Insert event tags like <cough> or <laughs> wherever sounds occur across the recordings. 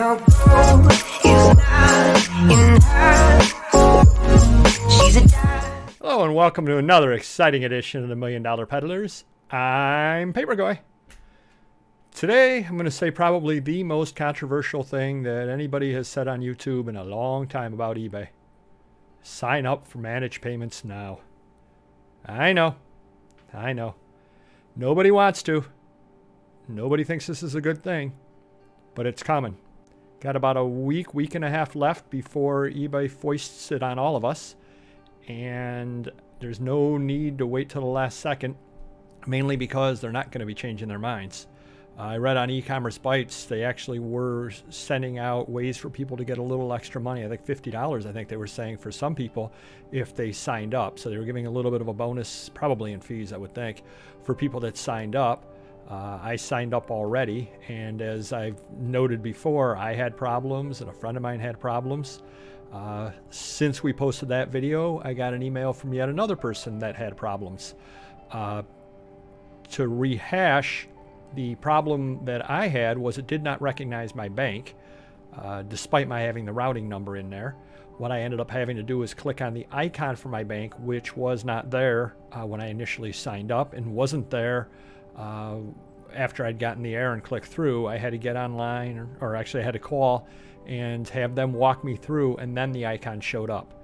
Hello and welcome to another exciting edition of the Million Dollar Peddlers. I'm Papergoy. Today, I'm going to say probably the most controversial thing that anybody has said on YouTube in a long time about eBay. Sign up for managed payments now. I know. I know. Nobody wants to. Nobody thinks this is a good thing, but it's coming. Got about a week, week and a half left before eBay foists it on all of us. And there's no need to wait till the last second, mainly because they're not going to be changing their minds. I read on EcommerceBytes they actually were sending out ways for people to get a little extra money. I think fifty dollars. I think they were saying for some people if they signed up. So they were giving a little bit of a bonus, probably in fees, I would think, for people that signed up. Uh, I signed up already, and as I've noted before, I had problems, and a friend of mine had problems. Uh, since we posted that video, I got an email from yet another person that had problems. Uh, to rehash, the problem that I had was it did not recognize my bank, uh, despite my having the routing number in there. What I ended up having to do was click on the icon for my bank, which was not there uh, when I initially signed up and wasn't there uh, after I'd gotten the error and clicked through. I had to get online, or, or actually I had to call and have them walk me through, and then the icon showed up.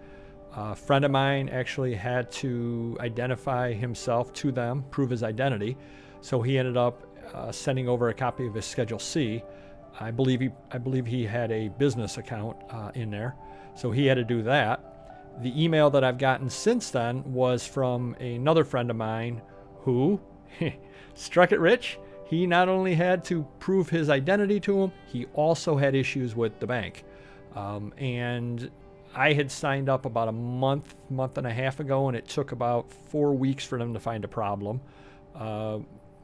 A friend of mine actually had to identify himself to them, prove his identity. So he ended up uh, sending over a copy of his Schedule C. I believe he, I believe he had a business account uh, in there, so he had to do that. The email that I've gotten since then was from another friend of mine who <laughs> struck it rich. He not only had to prove his identity to him, he also had issues with the bank. Um, and I had signed up about a month, month and a half ago, and it took about four weeks for them to find a problem. Uh,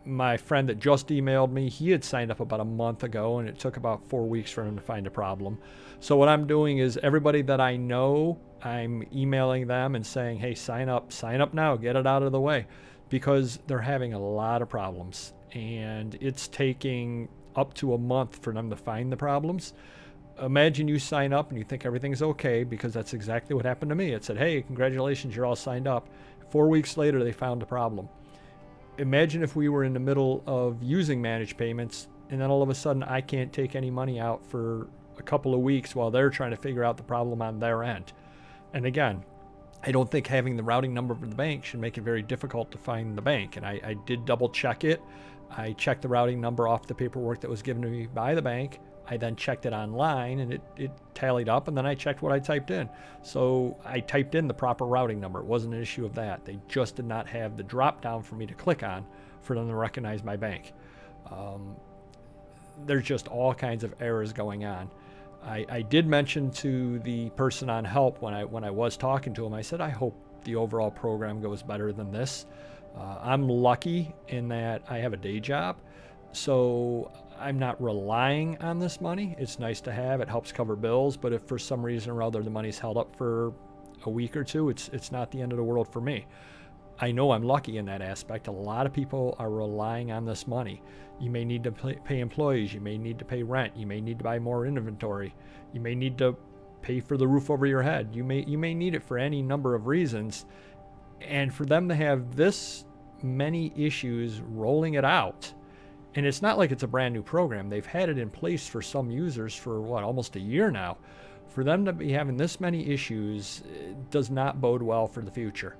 my friend that just emailed me, he had signed up about a month ago, and it took about four weeks for him to find a problem. So what I'm doing is everybody that I know, I'm emailing them and saying, "Hey, sign up, sign up now, get it out of the way," because they're having a lot of problems, and it's taking up to a month for them to find the problems. Imagine you sign up and you think everything's okay because that's exactly what happened to me. It said, "Hey, congratulations, you're all signed up." Four weeks later, they found a problem imagine if we were in the middle of using managed payments and then all of a sudden I can't take any money out for a couple of weeks while they're trying to figure out the problem on their end. And again, I don't think having the routing number for the bank should make it very difficult to find the bank. And I, I did double check it. I checked the routing number off the paperwork that was given to me by the bank. I then checked it online and it, it tallied up and then I checked what I typed in. So I typed in the proper routing number. It wasn't an issue of that. They just did not have the drop down for me to click on for them to recognize my bank. Um, there's just all kinds of errors going on. I, I did mention to the person on help when I when I was talking to him, I said, I hope the overall program goes better than this. Uh, I'm lucky in that I have a day job, so I'm not relying on this money. It's nice to have. It helps cover bills. But if for some reason or other the money's held up for a week or two, it's it's not the end of the world for me. I know I'm lucky in that aspect. A lot of people are relying on this money. You may need to pay employees. You may need to pay rent. You may need to buy more inventory. You may need to pay for the roof over your head. You may you may need it for any number of reasons. And for them to have this many issues rolling it out and it's not like it's a brand new program. They've had it in place for some users for what, almost a year now. For them to be having this many issues eh, does not bode well for the future.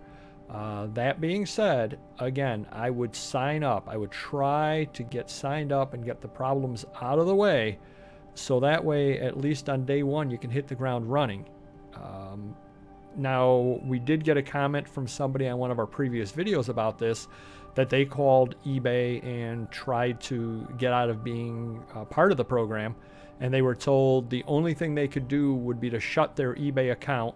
Uh, that being said, again, I would sign up. I would try to get signed up and get the problems out of the way so that way, at least on day one, you can hit the ground running. Um, now, we did get a comment from somebody on one of our previous videos about this that they called eBay and tried to get out of being part of the program. And they were told the only thing they could do would be to shut their eBay account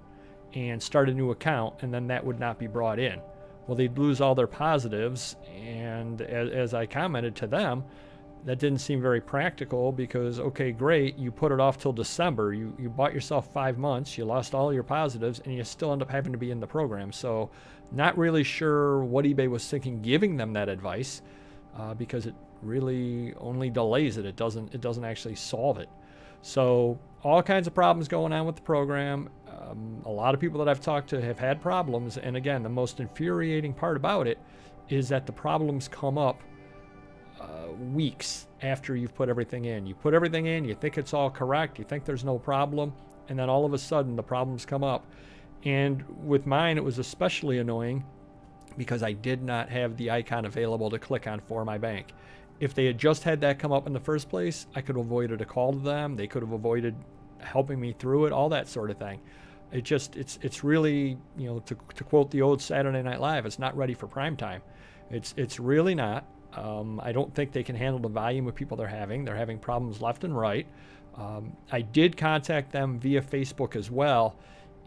and start a new account, and then that would not be brought in. Well, they'd lose all their positives. And as, as I commented to them, that didn't seem very practical because okay great you put it off till december you, you bought yourself five months you lost all your positives and you still end up having to be in the program so not really sure what ebay was thinking giving them that advice uh, because it really only delays it it doesn't it doesn't actually solve it So, all kinds of problems going on with the program. Um, a lot of people that I've talked to have had problems. And again, the most infuriating part about it is that the problems come up uh, weeks after you've put everything in. You put everything in, you think it's all correct, you think there's no problem, and then all of a sudden the problems come up. And with mine, it was especially annoying because I did not have the icon available to click on for my bank. If they had just had that come up in the first place, I could have avoided a call to them. They could have avoided helping me through it, all that sort of thing. It just it's it's really you know to, to quote the old Saturday Night Live, it's not ready for prime time. It's it's really not. Um, I don't think they can handle the volume of people they're having. They're having problems left and right. Um, I did contact them via Facebook as well,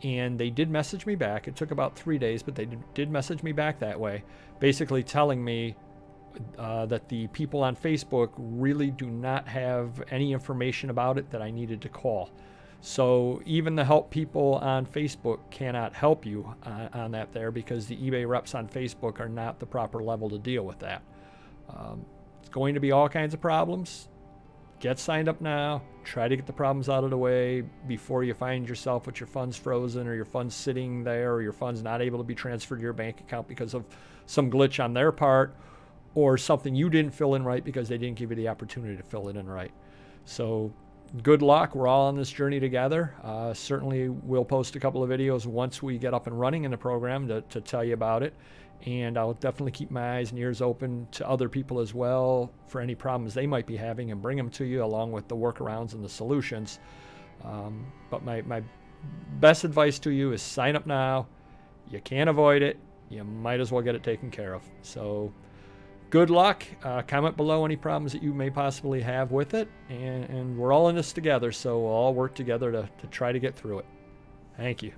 and they did message me back. It took about three days, but they did, did message me back that way, basically telling me uh, that the people on Facebook really do not have any information about it that I needed to call. So even the help people on Facebook cannot help you on, on that there because the eBay reps on Facebook are not the proper level to deal with that. Um, it's going to be all kinds of problems. Get signed up now. Try to get the problems out of the way before you find yourself with your funds frozen or your funds sitting there or your funds not able to be transferred to your bank account because of some glitch on their part or something you didn't fill in right because they didn't give you the opportunity to fill it in right. So good luck. We're all on this journey together. Uh, certainly, we'll post a couple of videos once we get up and running in the program to, to tell you about it. And I'll definitely keep my eyes and ears open to other people as well for any problems they might be having and bring them to you along with the workarounds and the solutions. Um, but my, my best advice to you is sign up now. You can't avoid it. You might as well get it taken care of. So, good luck. Uh, comment below any problems that you may possibly have with it. And, and we're all in this together, so we'll all work together to, to try to get through it. Thank you.